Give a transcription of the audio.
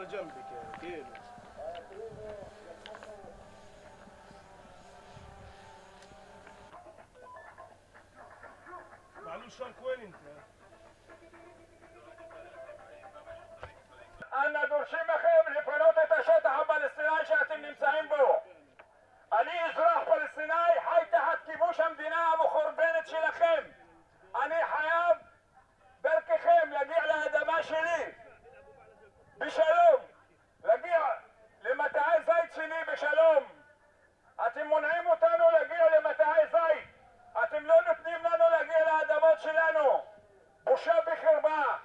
على جنبك يعني كيلو معلوش شارك وين انت؟ אנו דורשים מכם לפנות את השטח הפלסטיני שאתם נמצאים בו. אני אזרח פלסטיני, חי תחת כיבוש המדינה המחורבנת שלכם. אני חייב דרככם להגיע לאדמה שלי. בשלום. מדיני בשלום. אתם מונעים אותנו להגיע למטעי זית. אתם לא נותנים לנו להגיע לאדמות שלנו. בושה וחרבה.